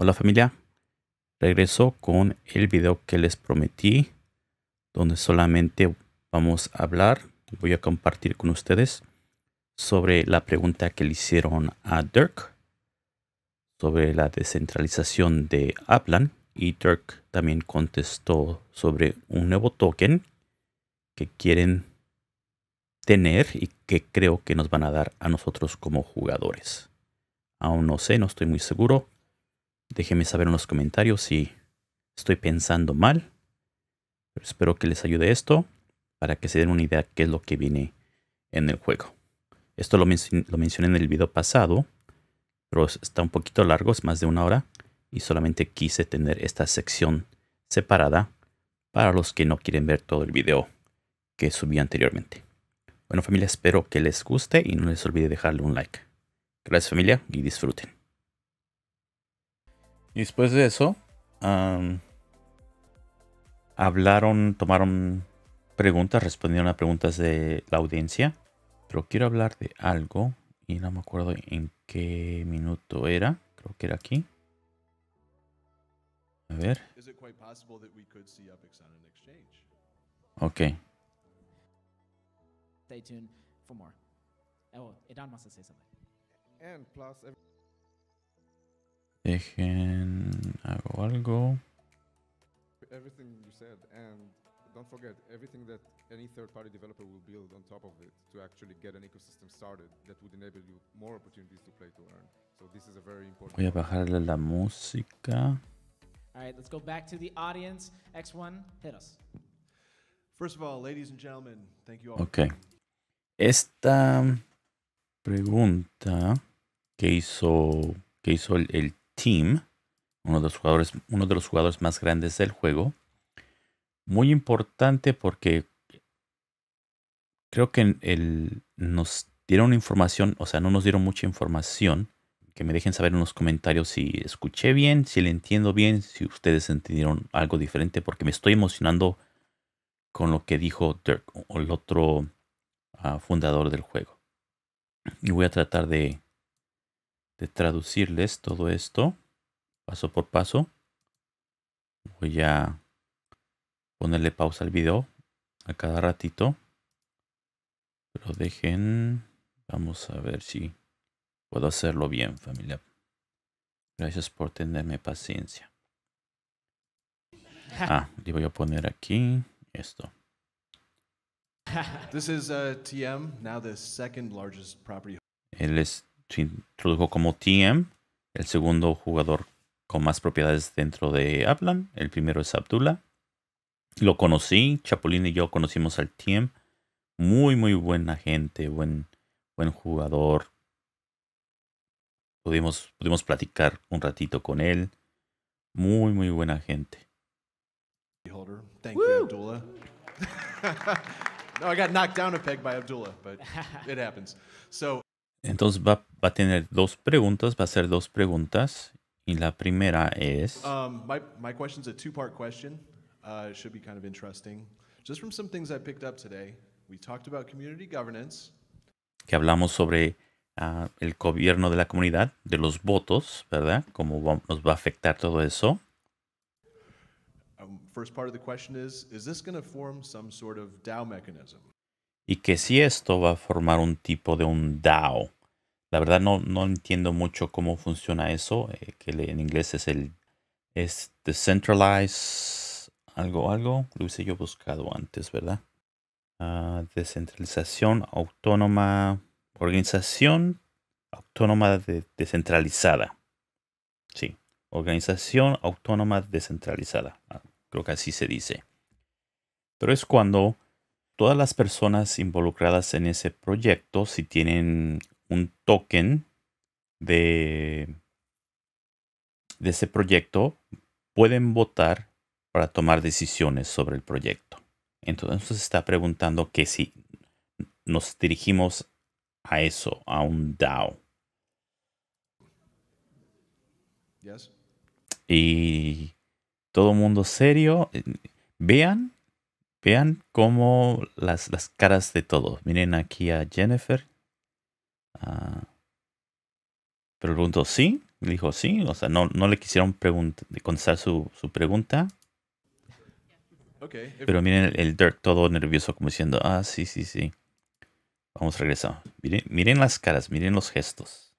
Hola familia, regreso con el video que les prometí, donde solamente vamos a hablar, voy a compartir con ustedes sobre la pregunta que le hicieron a Dirk sobre la descentralización de Aplan y Dirk también contestó sobre un nuevo token que quieren tener y que creo que nos van a dar a nosotros como jugadores. Aún no sé, no estoy muy seguro, Déjenme saber en los comentarios si estoy pensando mal. Pero espero que les ayude esto para que se den una idea de qué es lo que viene en el juego. Esto lo, lo mencioné en el video pasado, pero está un poquito largo, es más de una hora. Y solamente quise tener esta sección separada para los que no quieren ver todo el video que subí anteriormente. Bueno familia, espero que les guste y no les olvide dejarle un like. Gracias familia y disfruten. Y después de eso, hablaron, tomaron preguntas, respondieron a preguntas de la audiencia. Pero quiero hablar de algo y no me acuerdo en qué minuto era. Creo que era aquí. A ver. Ok. Stay tuned for more. Oh, Edan to say something. And plus, Dejen, hago algo. Everything you said, and don't forget everything that any third-party developer will build on top of it to actually get an ecosystem started that would enable you more opportunities to play to earn. So this is a very important. Voy a bajarle la música. All right, let's go back to the audience. X1, hit us. First of all, ladies and gentlemen, thank you all. Okay. Esta pregunta que hizo que hizo el, el Team, uno de los jugadores, uno de los jugadores más grandes del juego. Muy importante porque creo que nos dieron información, o sea, no nos dieron mucha información. Que me dejen saber en los comentarios si escuché bien, si le entiendo bien, si ustedes entendieron algo diferente, porque me estoy emocionando con lo que dijo Dirk, el otro ah, fundador del juego. Y voy a tratar de, de traducirles todo esto paso por paso. Voy a ponerle pausa al video a cada ratito. Pero dejen, vamos a ver si puedo hacerlo bien familia. Gracias por tenerme paciencia. Ah, le voy a poner aquí esto. This is uh, TM, now the second largest property. Él es se introdujo como TM, el segundo jugador con más propiedades dentro de Aplan. El primero es Abdullah. Lo conocí, Chapulín y yo conocimos al TM. Muy, muy buena gente, buen, buen jugador. Pudimos, pudimos platicar un ratito con él. Muy, muy buena gente. Thank you, Abdullah. no, I got knocked down a peg by Abdullah, but it happens. So entonces va, va, a tener dos preguntas, va a ser dos preguntas. Y la primera es... Um, my, my question is a two-part question. Uh, it should be kind of interesting. Just from some things I picked up today, we talked about community governance. Que hablamos sobre uh, el gobierno de la comunidad, de los votos, ¿verdad? Cómo va, nos va a afectar todo eso. Um, first part of the question is, is this going to form some sort of DAO mechanism? Y que si esto va a formar un tipo de un DAO. La verdad no, no entiendo mucho cómo funciona eso, eh, que en inglés es el es decentralized algo, algo, lo hubiese yo buscado antes, ¿verdad? Uh, descentralización autónoma, organización autónoma descentralizada. Sí, organización autónoma descentralizada. Ah, creo que así se dice. Pero es cuando todas las personas involucradas en ese proyecto, si tienen un token de, de ese proyecto, pueden votar para tomar decisiones sobre el proyecto. Entonces se está preguntando que si nos dirigimos a eso, a un DAO. Y todo mundo serio, vean Vean cómo las, las caras de todos. Miren aquí a Jennifer. Uh, pregunto, ¿sí? Dijo, sí, o sea, no, no le quisieron contestar su, su pregunta, Okay. Pero miren el, el Dirk todo nervioso como diciendo, ah, sí, sí, sí. Vamos, regresamos. Miren, miren las caras, miren los gestos.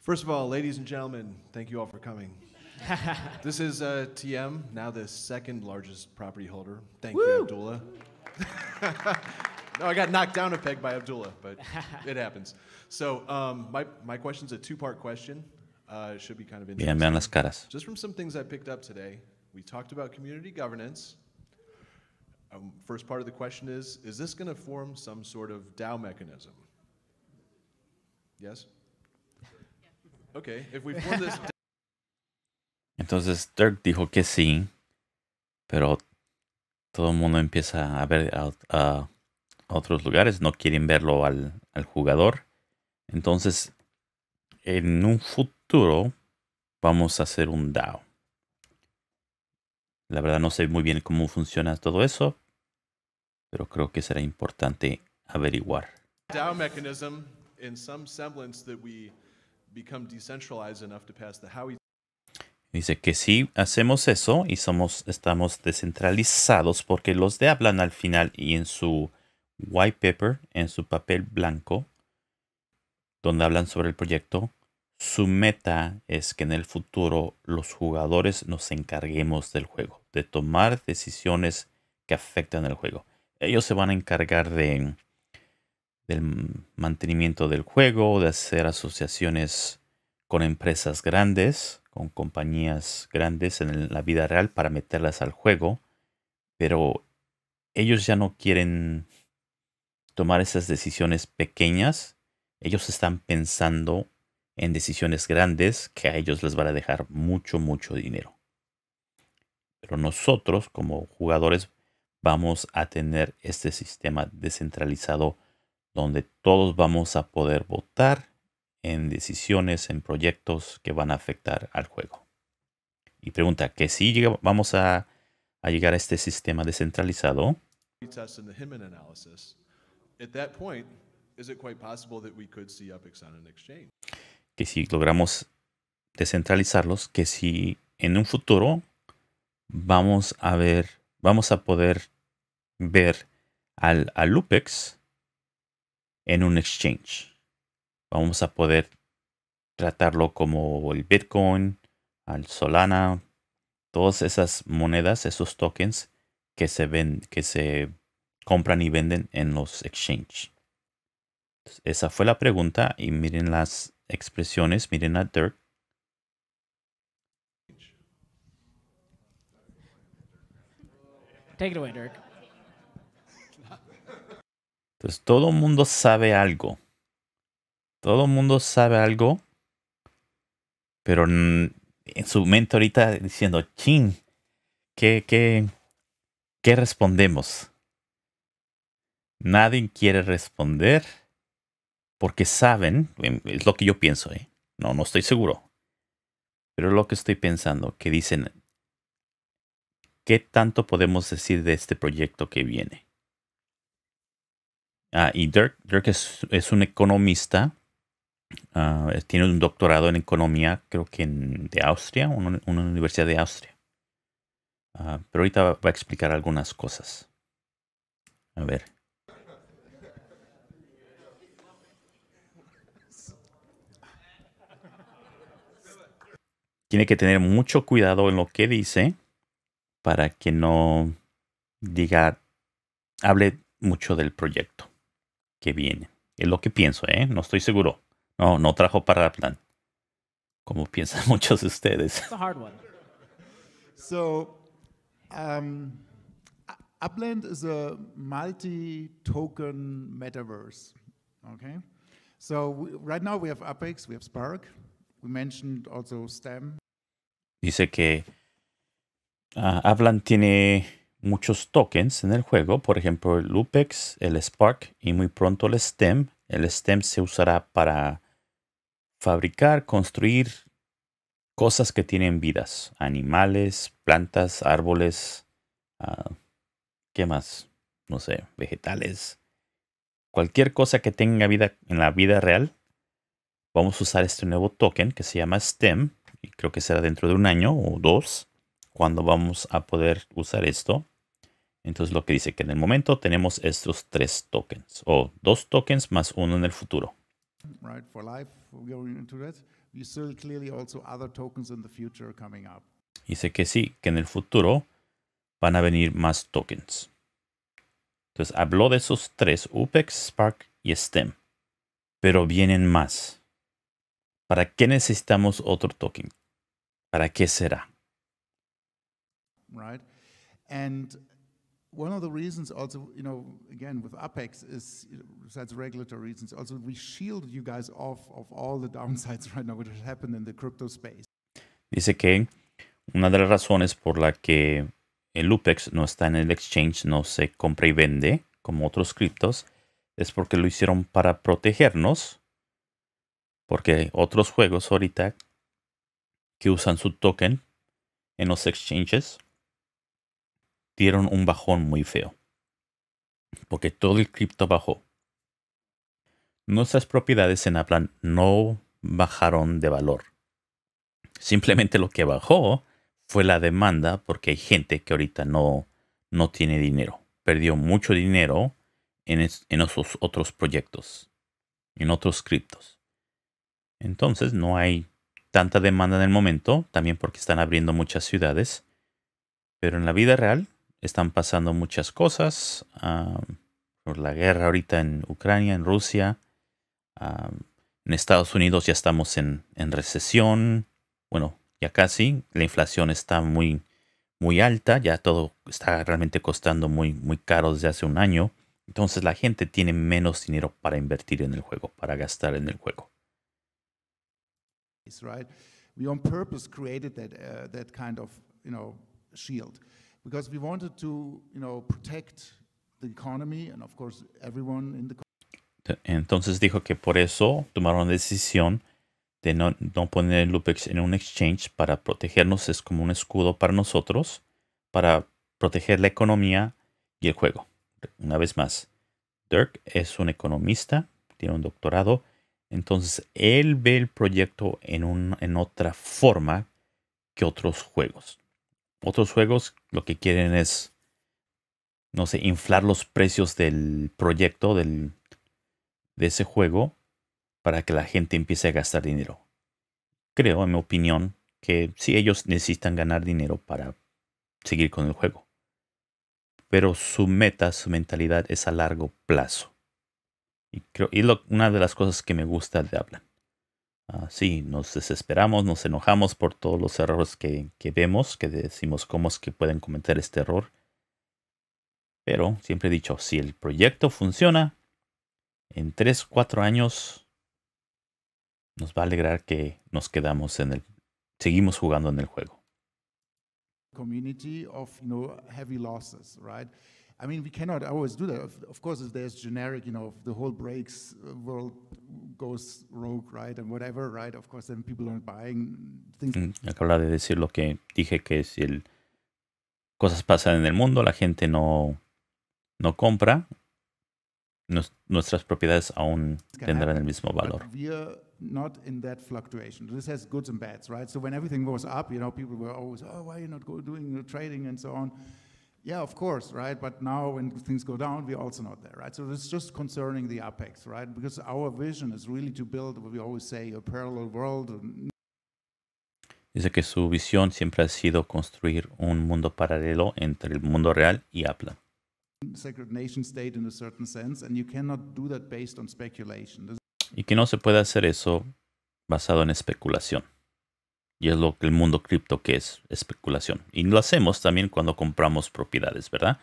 first of all, ladies and gentlemen, thank you all for coming. this is uh, TM, now the second largest property holder. Thank you, Abdullah. no, I got knocked down a peg by Abdullah, but it happens. So um, my, my question's a two-part question. Uh, it should be kind of Vean, interesting. vean las caras. Just from some things I picked up today, we talked about community governance. Um, first part of the question is Is this going to form some sort of DAO mechanism? Yes? Okay, if we form this Entonces Dirk dijo que sí, pero todo el mundo empieza a ver a, otros lugares, no quieren verlo al, al jugador. Entonces, en un futuro vamos a hacer un DAO. La verdad no sé muy bien cómo funciona todo eso, pero creo que será importante averiguar. DAO mechanism in some semblance that we become decentralized enough to pass the Howey Dice que si hacemos eso y somos, estamos descentralizados porque los de hablan al final y en su white paper, en su papel blanco, donde hablan sobre el proyecto, su meta es que en el futuro los jugadores nos encarguemos del juego, de tomar decisiones que afectan el juego. Ellos se van a encargar de del mantenimiento del juego, de hacer asociaciones con empresas grandes, con compañías grandes en la vida real para meterlas al juego, pero ellos ya no quieren tomar esas decisiones pequeñas, ellos están pensando en decisiones grandes que a ellos les van a dejar mucho, mucho dinero. Pero nosotros como jugadores vamos a tener este sistema descentralizado donde todos vamos a poder votar en decisiones, en proyectos que van a afectar al juego. Y pregunta que si llega- vamos a, a llegar a este sistema descentralizado, que si logramos descentralizarlos, que si en un futuro vamos a ver, vamos a poder ver al, al Lupex en un exchange. Vamos a poder tratarlo como el Bitcoin, al Solana, todas esas monedas, esos tokens que se ven, que se compran y venden en los exchange. Esa fue la pregunta y miren las expresiones, miren a Dirk. Take it away, Dirk. Entonces todo el mundo sabe algo. Todo el mundo sabe algo. Pero en su mente ahorita diciendo, chin, ¿qué, qué, qué respondemos? Nadie quiere responder porque saben, em, es lo que yo pienso, ¿eh? No, no estoy seguro. Pero es lo que estoy pensando, que dicen, ¿qué tanto podemos decir de este proyecto que viene? Ah, y Dirk, Dirk es, es un economista, ah, tiene un doctorado en economía, creo que en, de Austria, una, universidad de Austria. Ah, pero ahorita va, va a explicar algunas cosas. A ver. Tiene que tener mucho cuidado en lo que dice para que no diga, hable mucho del proyecto que viene. Es lo que pienso, ¿eh? No estoy seguro. No, no trajo para plan. Como piensan muchos de ustedes. It's a hard one. So, um, Upland is a multi-token metaverse. Okay, so we, right now we have Apex, we have Spark. We mentioned also STEM. Dice que ah, Avalan tiene muchos tokens en el juego, por ejemplo el Lupex, el Spark y muy pronto el STEM. El STEM se usará para fabricar, construir cosas que tienen vidas, animales, plantas, árboles, ah, ¿qué más? No sé, vegetales. Cualquier cosa que tenga vida en la vida real vamos a usar este nuevo token que se llama STEM, y creo que será dentro de un año o dos, cuando vamos a poder usar esto. Entonces lo que dice que en el momento tenemos estos tres tokens, o dos tokens más uno en el futuro. Right, for life, going into that. We still clearly also other tokens in the future coming up. Dice que sí, que en el futuro van a venir más tokens. Entonces habló de esos tres, UPEX, Spark y STEM. Pero vienen más. ¿Para qué necesitamos otro token? ¿Para qué será? Right. And one of the reasons also, you know, again with Apex is besides regulatory reasons, also we shield you guys off of all the downsides right now which happen in the crypto space. Dice que una de las razones por la que el UPEX no está en el exchange, no se compra y vende como otros criptos, es porque lo hicieron para protegernos. Porque otros juegos ahorita que usan su token en los exchanges dieron un bajón muy feo. Porque todo el cripto bajó. Nuestras propiedades en Aplan no bajaron de valor. Simplemente lo que bajó fue la demanda porque hay gente que ahorita no, no tiene dinero. Perdió mucho dinero en, en esos otros proyectos, en otros criptos. Entonces no hay tanta demanda en el momento, también porque están abriendo muchas ciudades. Pero en la vida real están pasando muchas cosas. por la guerra ahorita en Ucrania, en Rusia. en Estados Unidos ya estamos en, en, recesión. Bueno, ya casi. La inflación está muy, muy alta. Ya todo está realmente costando muy, muy caro desde hace un año. Entonces la gente tiene menos dinero para invertir en el juego, para gastar en el juego. We on purpose created that, uh, kind of, shield because we wanted to, you know, protect the economy and of course everyone in the Entonces dijo que por eso tomaron la decisión de no, no poner Lupex en un exchange para protegernos, es como un escudo para nosotros, para proteger la economía y el juego. Una vez más, Dirk es un economista, tiene un doctorado, entonces él ve el proyecto en, un, en otra forma que otros juegos. Otros juegos lo que quieren es, no sé, inflar los precios del proyecto, del, de ese juego, para que la gente empiece a gastar dinero. Creo, en mi opinión, que sí ellos necesitan ganar dinero para seguir con el juego. Pero su meta, su mentalidad es a largo plazo. Y, creo, y lo, una de las cosas que me gusta de Hablan. Uh, sí, nos desesperamos, nos enojamos por todos los errores que, que, vemos, que decimos cómo es que pueden cometer este error. Pero siempre he dicho, si el proyecto funciona, en 3, 4 años nos va a alegrar que nos quedamos en el, seguimos jugando en el juego. Community of, you know, heavy losses, right? I mean, we cannot always do that. Of, of course, if there's generic, you know, if the whole breaks, uh, world goes rogue, right, and whatever, right, of course, then people aren't buying things. Mm, acabo de decir lo que dije que si el, cosas pasan en el mundo, la gente no, no compra, nos, nuestras propiedades aún tendrán el mismo valor. not in that fluctuation. This has goods and bads, right? So when everything goes up, you know, people were always, oh, why are you not go doing the trading and so on? Yeah, of course, right? But now when things go down, we're also not there, right? So it's just concerning the apex, right? Because our vision is really to build what we always say, a parallel world. Dice que su visión siempre ha sido construir un mundo paralelo entre el mundo real y Apple. Sacred nation state in a certain sense, and you cannot do that based on speculation. Y que no se puede hacer eso basado en especulación. Y es lo que el mundo cripto que es especulación. Y lo hacemos también cuando compramos propiedades, ¿verdad?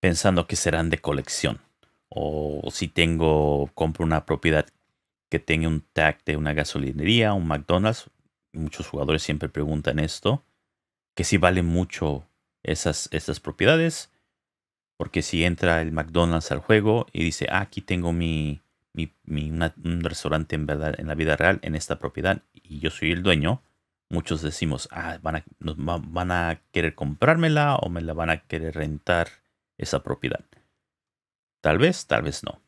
Pensando que serán de colección. O si tengo, compro una propiedad que tenga un tag de una gasolinería, un McDonald's. Muchos jugadores siempre preguntan esto. Que si valen mucho esas, esas propiedades. Porque si entra el McDonald's al juego y dice, ah, aquí tengo mi, mi un restaurante en verdad, en la vida real, en esta propiedad, y yo soy el dueño, muchos decimos, ah, van a, van a querer comprármela o me la van a querer rentar esa propiedad. Tal vez, tal vez no.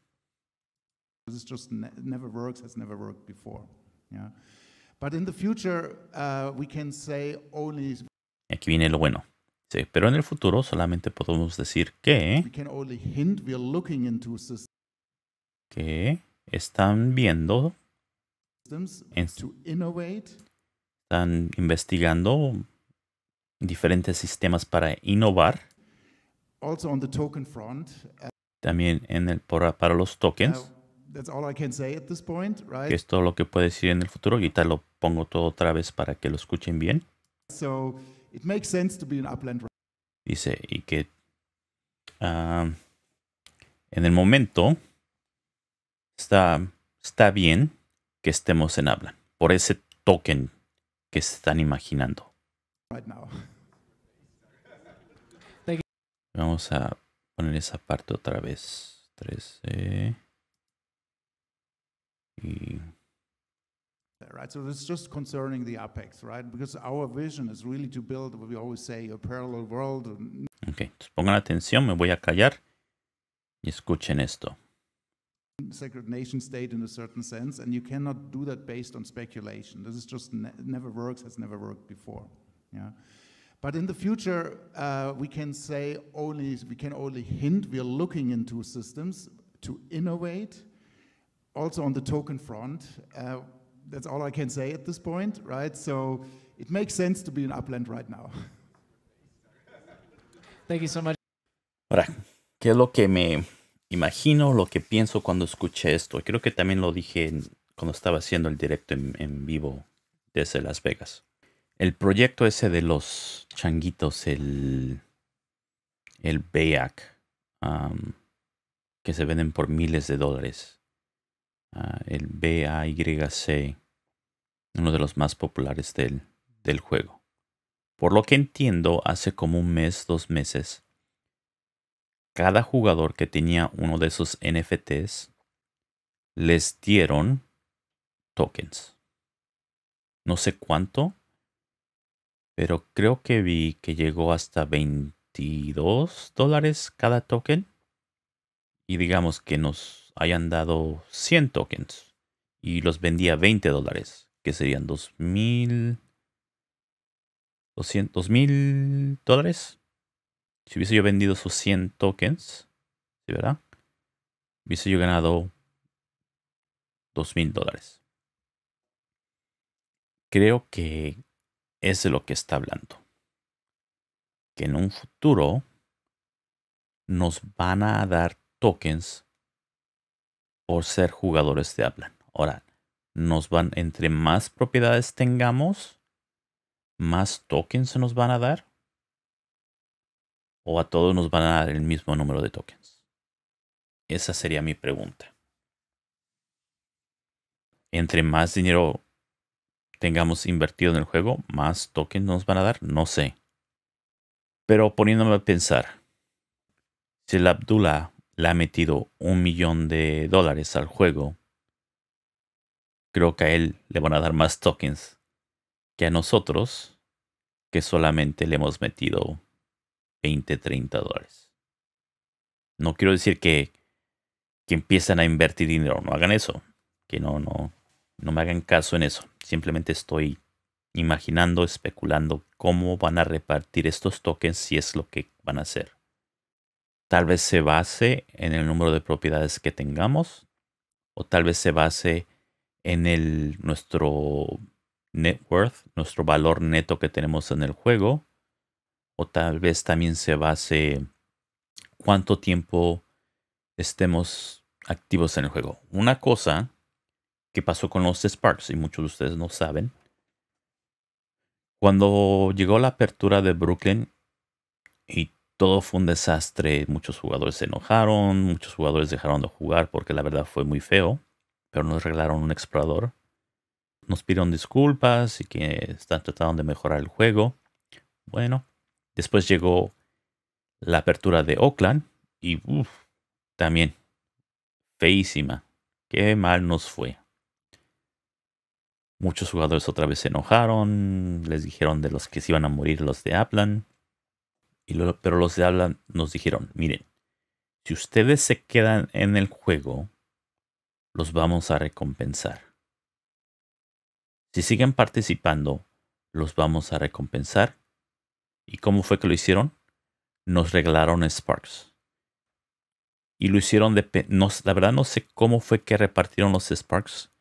This just ne never works, has never worked before. Yeah. But in the future, uh, we can say only Aquí viene lo bueno. Sí, pero en el futuro solamente podemos decir que, we can only hint we are looking into que están viendo, systems En- to innovate están investigando diferentes sistemas para innovar. also on the token front. Uh, También en el, por- para los tokens, uh, that's all I can say at this point, right? que es todo lo que puede decir en el futuro. Ahorita lo pongo todo otra vez para que lo escuchen bien. So it makes sense to be an upland. Dice, y que ah, en el momento está, está bien que estemos en habla por ese token que se están imaginando. right now. Vamos a poner esa parte otra vez. 13. Y Right, so it's just concerning the apex, right? Because our vision is really to build what we always say a parallel world, and Ok, entonces pongan atención, me voy a callar y escuchen esto. Sacred nation state in a certain sense, and you cannot do that based on speculation. This is just ne- never works, has never worked before. Yeah. But in the future, uh, we can say only we can only hint. We are looking into systems to innovate, also on the token front. Uh, that's all I can say at this point, right? So it makes sense to be in upland right now. Thank you so much. Ahora, ¿qué es lo que me imagino, lo que pienso cuando escuché esto? Creo que también lo dije cuando estaba haciendo el directo en, vivo desde Las Vegas. El proyecto ese de los changuitos, el, el BAYAC, am, que se venden por miles de dólares. Ah, el BAYC, uno de los más populares del, del juego. Por lo que entiendo, hace como un mes, dos meses, cada jugador que tenía uno de esos NFTs les dieron tokens. No sé cuánto, pero creo que vi que llegó hasta 22 dólares cada token. Y digamos que nos hayan dado 100 tokens y los vendía 20 dólares, que serían 2000 200 mil dólares. Si hubiese yo vendido sus 100 tokens, ¿sí verdad? Hubiese yo ganado 2 mil dólares. Creo que es de lo que está hablando. Que en un futuro nos van a dar tokens por ser jugadores de Hablan. Ahora, nos van, entre más propiedades tengamos, más tokens se nos van a dar? ¿O a todos nos van a dar el mismo número de tokens? Esa sería mi pregunta. Entre más dinero tengamos invertido en el juego, más tokens nos van a dar, no sé. Pero poniéndome a pensar, si el Abdullah le ha metido un millón de dólares al juego, creo que a él le van a dar más tokens que a nosotros, que solamente le hemos metido 20, 30 dólares. No quiero decir que, que empiezan a invertir dinero, no hagan eso, que no, no, no me hagan caso en eso. Simplemente estoy imaginando, especulando cómo van a repartir estos tokens si es lo que van a hacer. Tal vez se base en el número de propiedades que tengamos, o tal vez se base en el, nuestro net worth, nuestro valor neto que tenemos en el juego, o tal vez también se base cuánto tiempo estemos activos en el juego. Una cosa que pasó con los Sparks, y muchos de ustedes no saben, cuando llegó la apertura de Brooklyn y todo fue un desastre, muchos jugadores se enojaron, muchos jugadores dejaron de jugar porque la verdad fue muy feo, pero nos regalaron un explorador nos pidieron disculpas y que están tratando de mejorar el juego. Bueno, después llegó la apertura de Oakland y uf, también feísima. Qué mal nos fue. Muchos jugadores otra vez se enojaron, les dijeron de los que se iban a morir los de Aplan. Y lo, pero los de Aplan nos dijeron, miren, si ustedes se quedan en el juego, los vamos a recompensar. Si siguen participando, los vamos a recompensar. ¿Y cómo fue que lo hicieron? Nos regalaron Sparks. Y lo hicieron de... la verdad no sé cómo fue que repartieron los Sparks.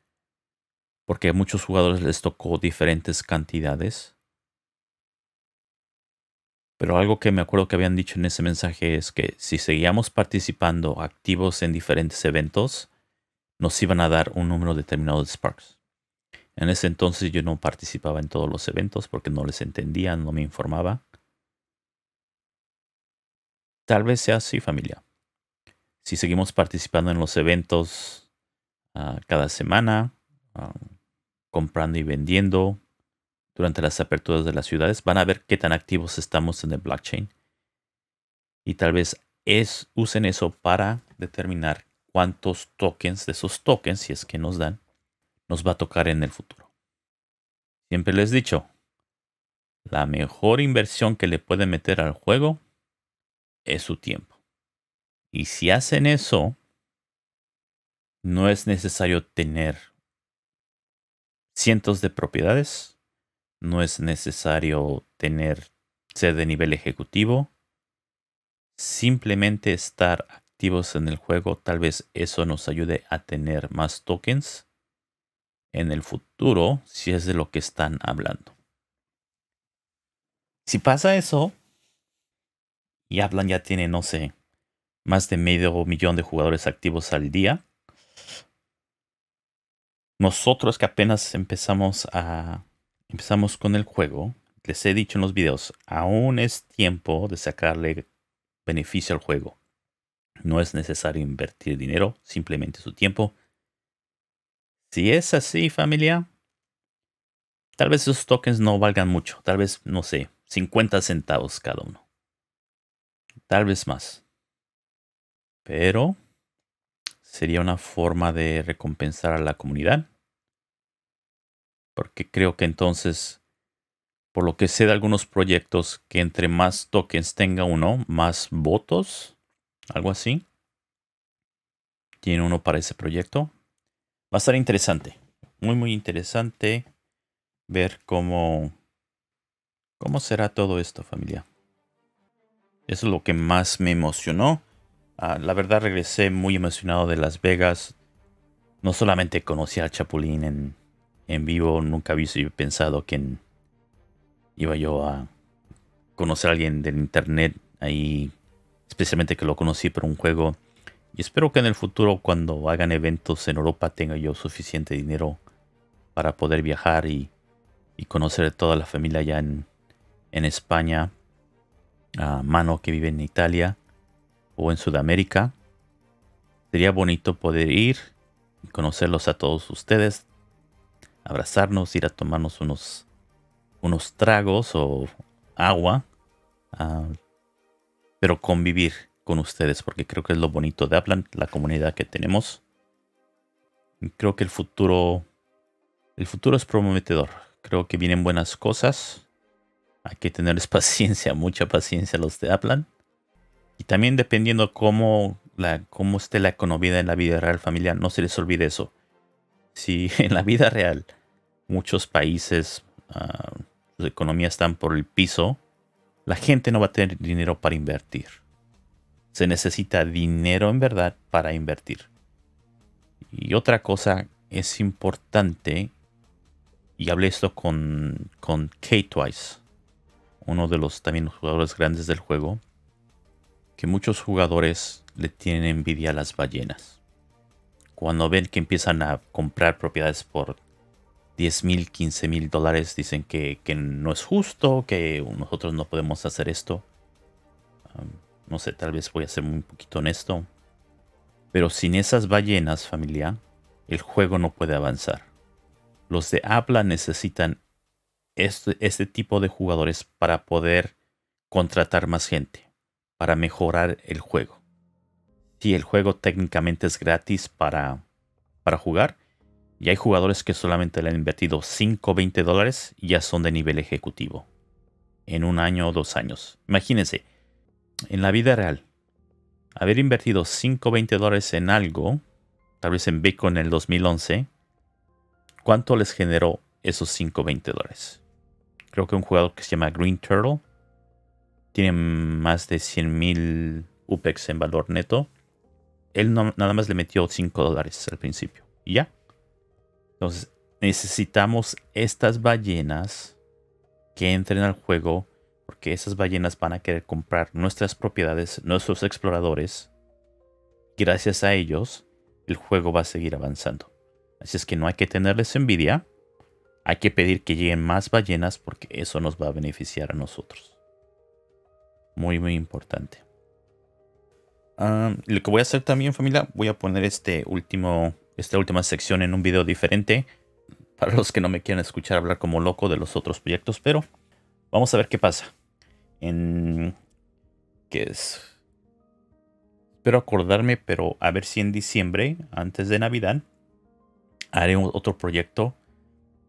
Porque a muchos jugadores les tocó diferentes cantidades. Pero algo que me acuerdo que habían dicho en ese mensaje es que si seguíamos participando activos en diferentes eventos, nos iban a dar un número determinado de Sparks. En ese entonces yo no participaba en todos los eventos porque no les entendía, no me informaba. Tal vez sea así, familia. Si seguimos participando en los eventos ah, cada semana, ah, comprando y vendiendo, durante las aperturas de las ciudades, van a ver qué tan activos estamos en el blockchain. Y tal vez es, usen eso para determinar cuántos tokens de esos tokens, si es que nos dan, nos va a tocar en el futuro. Siempre les he dicho, la mejor inversión que le pueden meter al juego es su tiempo. Y si hacen eso, no es necesario tener cientos de propiedades no es necesario tener ser de nivel ejecutivo. Simplemente estar activos en el juego, tal vez eso nos ayude a tener más tokens en el futuro, si es de lo que están hablando. Si pasa eso, y hablan ya tiene, no sé, más de medio millón de jugadores activos al día. Nosotros que apenas empezamos a empezamos con el juego. Les he dicho en los videos, aún es tiempo de sacarle beneficio al juego. No es necesario invertir dinero, simplemente su tiempo. Si es así, familia, tal vez esos tokens no valgan mucho. Tal vez, no sé, 50 centavos cada uno. Tal vez más. Pero sería una forma de recompensar a la comunidad porque creo que entonces, por lo que sé de algunos proyectos, que entre más tokens tenga uno, más votos, algo así, tiene uno para ese proyecto. Va a estar interesante, muy muy interesante ver cómo, cómo será todo esto, familia. Eso es lo que más me emocionó. Ah, la verdad regresé muy emocionado de Las Vegas. No solamente conocí al Chapulín en, en vivo. Nunca había pensado que iba yo a conocer a alguien del internet ahí, especialmente que lo conocí por un juego. Y espero que en el futuro, cuando hagan eventos en Europa, tenga yo suficiente dinero para poder viajar y, conocer a toda la familia allá en, en España, a Mano que vive en Italia o en Sudamérica. Sería bonito poder ir y conocerlos a todos ustedes, abrazarnos, ir a tomarnos unos, unos tragos o agua, ah, pero convivir con ustedes, porque creo que es lo bonito de Aplan, la comunidad que tenemos. Creo que el futuro, el futuro es prometedor. Creo que vienen buenas cosas. Hay que tenerles paciencia, mucha paciencia a los de Aplan. Y también dependiendo cómo, la, cómo esté la economía en la vida real familia, no se les olvide eso. Si en la vida real muchos países, uh, sus economías están por el piso, la gente no va a tener dinero para invertir. Se necesita dinero en verdad para invertir. Y otra cosa es importante, y hablé esto con, con K-Twice, uno de los también jugadores grandes del juego, que muchos jugadores le tienen envidia a las ballenas. Cuando ven que empiezan a comprar propiedades por 10 mil, 15 mil dólares dicen que, no es justo, que nosotros no podemos hacer esto. no sé, tal vez voy a ser un poquito honesto. Pero sin esas ballenas, familia, el juego no puede avanzar. Los de habla necesitan este, este tipo de jugadores para poder contratar más gente, para mejorar el juego. Si el juego técnicamente es gratis para, para jugar, y hay jugadores que solamente le han invertido 5 o 20 dólares y ya son de nivel ejecutivo. En un año o dos años. Imagínense, en la vida real, haber invertido 5 o 20 dólares en algo tal vez en Bitcoin en el 2011, ¿cuánto les generó esos 520 dólares? Creo que un jugador que se llama Green Turtle tiene más de 100.000 UPEX en valor neto. Él nada más le metió 5 dólares al principio. Y ya. Entonces, necesitamos estas ballenas que entren al juego porque esas ballenas van a querer comprar nuestras propiedades, nuestros exploradores. Gracias a ellos, el juego va a seguir avanzando. Así es que no hay que tenerles envidia. Hay que pedir que lleguen más ballenas porque eso nos va a beneficiar a nosotros. Muy, muy importante. Ah, lo que voy a hacer también, familia, voy a poner este último, esta última sección en un video diferente. Para los que no me quieran escuchar hablar como loco de los otros proyectos, pero vamos a ver qué pasa. En. ¿Qué es? Espero acordarme, pero a ver si en diciembre, antes de Navidad, haré otro proyecto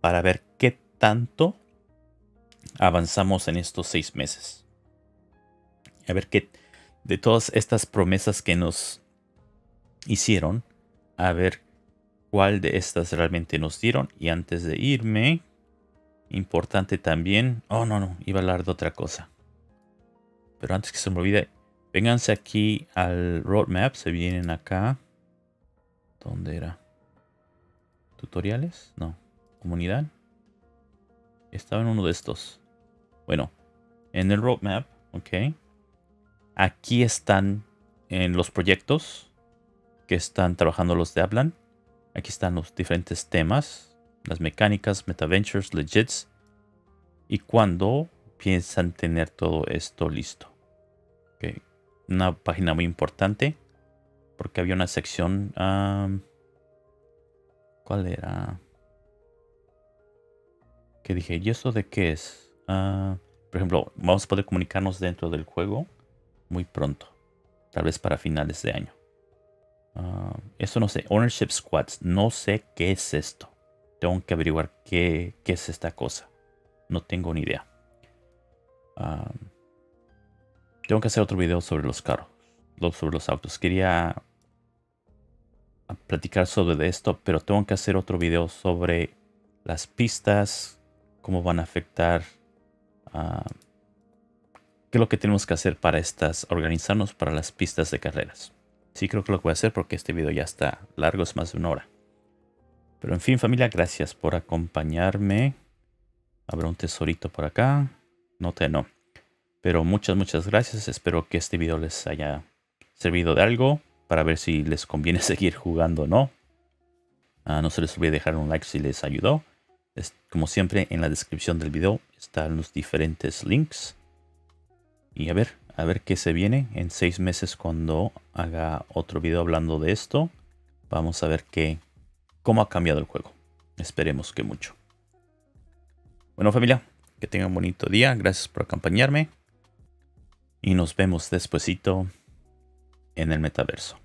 para ver qué tanto avanzamos en estos seis meses. A ver qué de todas estas promesas que nos hicieron, a ver cuál de estas realmente nos dieron. Y antes de irme, importante también, oh no, no, iba a hablar de otra cosa. Pero antes que se me olvide, vénganse aquí al roadmap, se vienen acá. ¿Dónde era? ¿Tutoriales? No. ¿Comunidad? Estaba en uno de estos. Bueno, en el roadmap, ok. Aquí están en los proyectos que están trabajando los de Hablan. Aquí están los diferentes temas, las mecánicas, metaventures, legits y cuándo piensan tener todo esto listo. Una página muy importante porque había una sección. ¿Cuál era? Que dije, ¿y eso de qué es? Ah, por ejemplo, vamos a poder comunicarnos dentro del juego muy pronto. Tal vez para finales de año. Uh, eso no sé. Ownership Squads. No sé qué es esto. Tengo que averiguar qué, es esta cosa. No tengo ni idea. Ah, tengo que hacer otro video sobre los carros. Sobre los autos. Quería platicar sobre esto. Pero tengo que hacer otro video sobre las pistas. Cómo van a afectar. a qué es lo que tenemos que hacer para estas, organizarnos para las pistas de carreras. Sí creo que lo voy a hacer porque este video ya está largo, es más de una hora. Pero en fin familia, gracias por acompañarme. Habrá un tesorito por acá. No te no. Pero muchas, muchas gracias. Espero que este video les haya servido de algo para ver si les conviene seguir jugando o no. Ah, no se les olvide dejar un like si les ayudó. Como siempre, en la descripción del video están los diferentes links y a ver, a ver qué se viene en seis meses cuando haga otro video hablando de esto. Vamos a ver qué, cómo ha cambiado el juego. Esperemos que mucho. Bueno familia, que tengan un bonito día. Gracias por acompañarme. Y nos vemos despuesito en el metaverso.